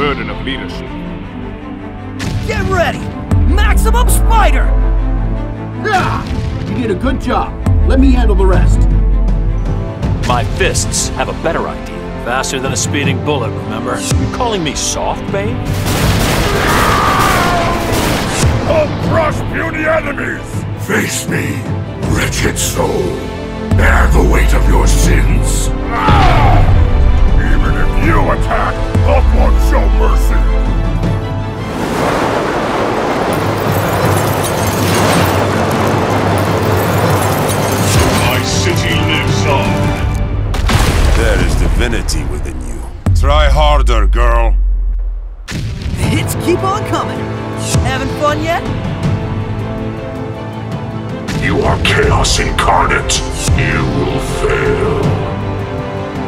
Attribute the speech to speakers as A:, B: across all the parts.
A: burden of leadership.
B: Get ready! Maximum Spider!
C: Yeah! You did a good job. Let me handle the rest.
D: My fists have a better idea. Faster than a speeding bullet, remember? You calling me soft, babe?
A: Oh, crush puny enemies!
E: Face me, wretched soul. Bear the weight of your sins.
A: Even if you attack, Hulk won't show mercy!
E: My city lives on.
F: There is divinity within you. Try harder, girl.
B: The hits keep on coming. Having fun yet?
E: You are chaos incarnate. You will fail.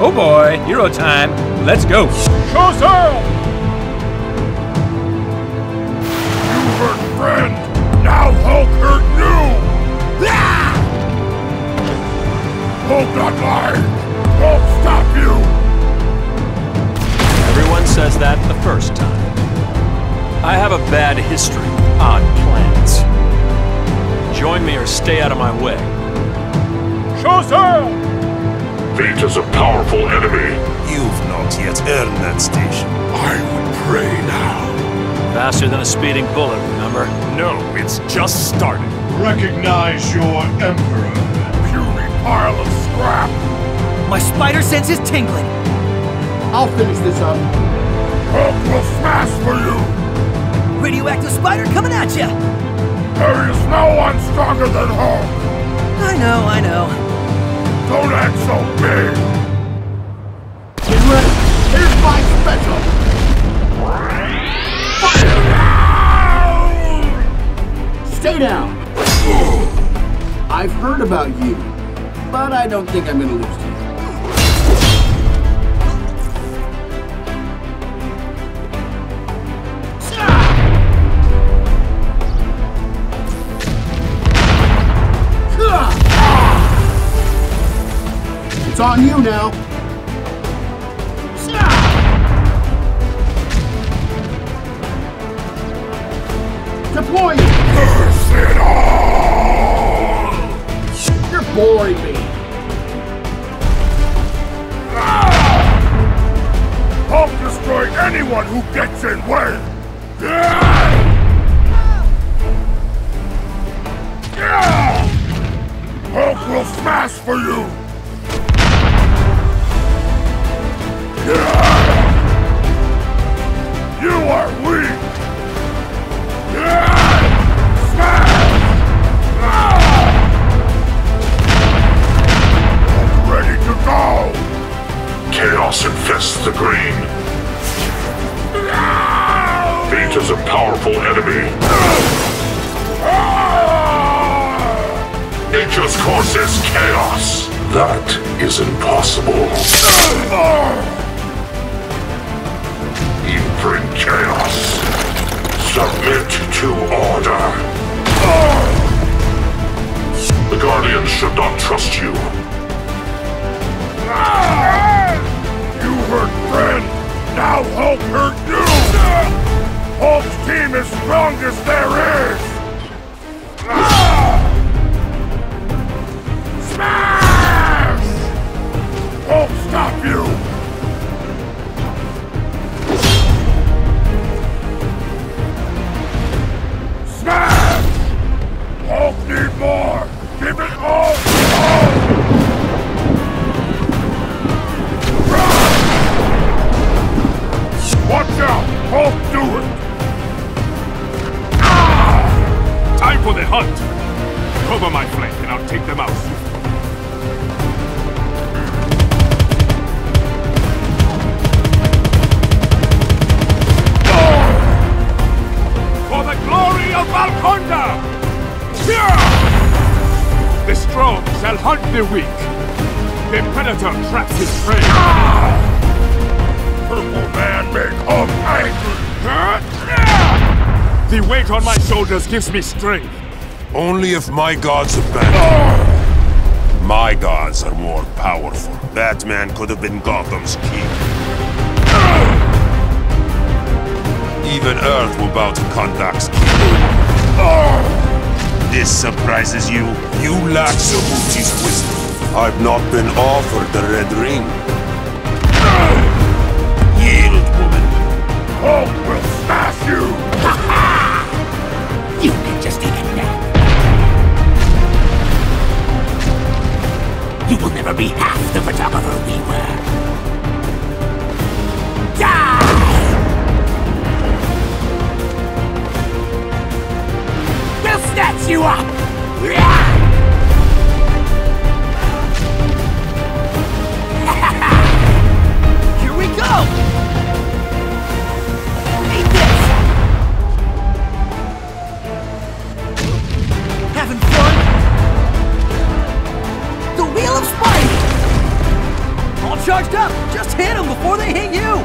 G: Oh boy, hero time. Let's go.
A: Show Shazam! You hurt friend! Now Hulk hurt you! Hulk not lying! Hulk stop you!
D: Everyone says that the first time. I have a bad history on planets. Join me or stay out of my way.
A: Show Shazam!
E: Fate is a powerful enemy.
F: You've not yet earned that station.
E: I would pray now.
D: Faster than a speeding bullet, remember?
A: No, it's just started.
E: Recognize your emperor.
A: Puny pile of scrap!
B: My spider sense is tingling.
C: I'll finish this up.
A: Hulk will smash for you!
B: Radioactive spider coming at ya!
A: There is no one stronger than Hulk!
B: I know, I know.
A: Don't act so big!
C: Get ready. Here's my special. Stay down. I've heard about you, but I don't think I'm gonna lose you now. Deploy!
E: Curse it all!
C: You're boring me.
A: Hulk destroy anyone who gets in way! Hulk will smash for! You
E: Chaos infests the green. Fate is a powerful enemy. Nature's course is chaos. That is impossible. Bring chaos. Submit to order. The Guardians should not trust you.
A: Hurt friend! Now Hulk hurt you! Hulk's team is strongest there is! The weak. The predator traps his prey. Purple man Hulk angry. The weight on my shoulders gives me strength.
F: Only if my gods abandon. My gods are more powerful. Batman could have been Gotham's king. even Earth will bow to Kahndaq's
E: This surprises you?
F: You lack Zehuti's wisdom. I've not been offered the Red Ring.
E: Yield, woman.
A: Hulk will smash you!
E: You can just take a nap. You will never be half the photographer we were. Die!
B: Having fun? The Wheel of Spidey! All charged up! Just hit them before they hit you!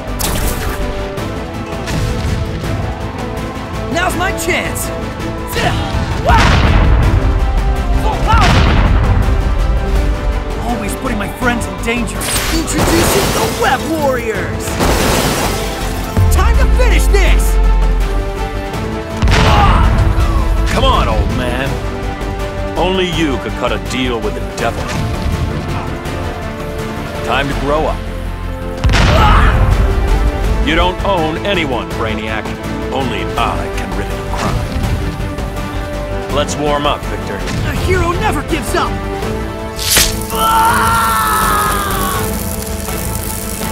B: Now's my chance! Zip! Wah! Full power! Always putting my friends in danger. Introducing the Web Warriors! Time to finish this!
D: Come on, old man. Only you could cut a deal with the devil. Time to grow up. You don't own anyone, Brainiac. Only I can rid it of crime. Let's warm up, Victor.
B: A hero never gives up!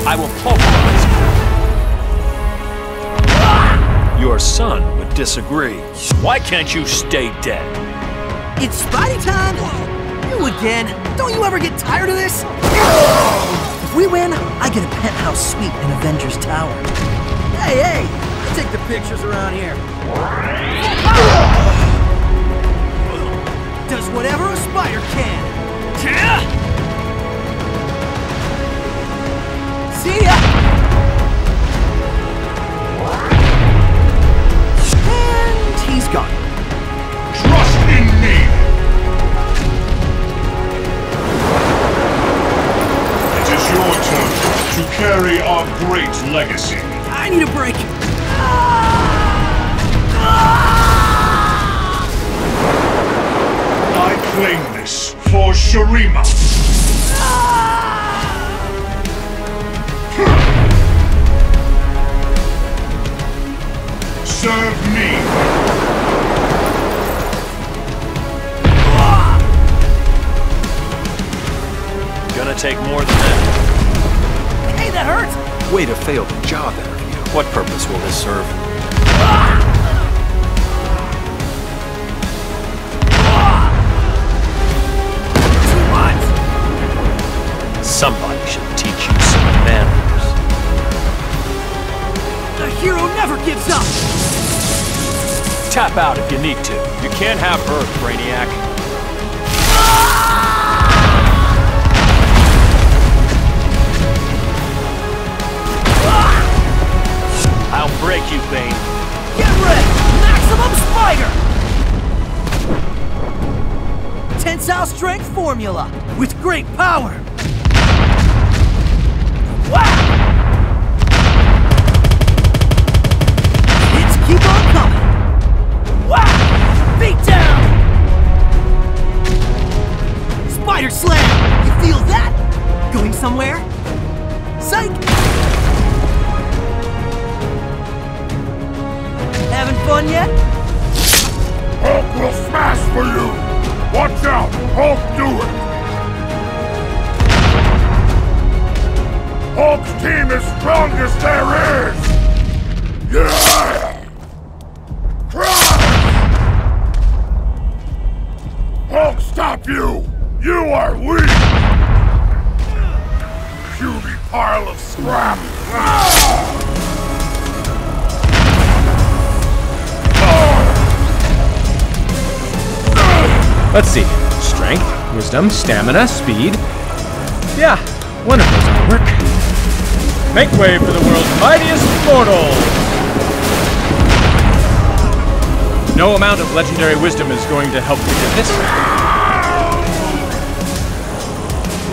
D: I will pulverize you. Your son would disagree. Why can't you stay dead?
B: It's Spidey time! You again! Don't you ever get tired of this? If we win, I get a penthouse suite in Avengers Tower. Hey, hey! I take the pictures around here. Does whatever a spider can. See
E: legacy.
B: I need a break.
E: I claim this for Sharima. Serve me.
D: Gonna take more than that.
B: Hey, that hurts!
D: Way to fail the job interview. What purpose will this serve? Somebody should teach you some manners.
B: The hero never gives up!
D: Tap out if you need to. You can't have Earth, Brainiac. You, Bane.
B: Get ready! Maximum Spider! Tensile Strength Formula with great power!
A: Hulk's team is strongest there is! Yeah! Crush! Hulk, stop you! You are weak! Puny pile of scrap!
G: Let's see. Strength, wisdom, stamina, speed. Yeah, one of those to work. Make way for the world's mightiest mortal! No amount of legendary wisdom is going to help you get this.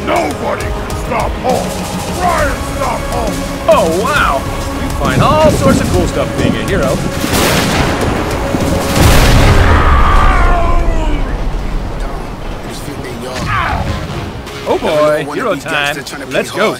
A: Nobody can stop Hulk! Try and stop Hulk!
G: Oh, wow! You find all sorts of cool stuff being a hero. Oh boy, hero time. Let's go.